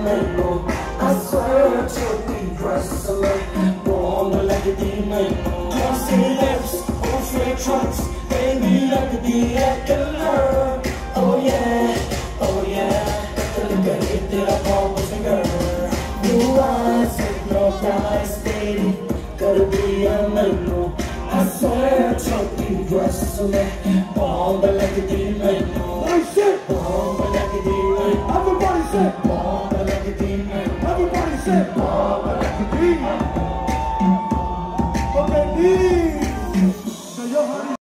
I swear to be wrestling, born like a demon. Crossy lips, all straight trucks, baby, like a deacon. Oh yeah, oh yeah, look at it, did I call my finger? Blue eyes, hypnotized, baby, gotta be a miracle. I swear to be wrestling, born like a demon. I said, born like a demon. Everybody say. ser pobre. Porque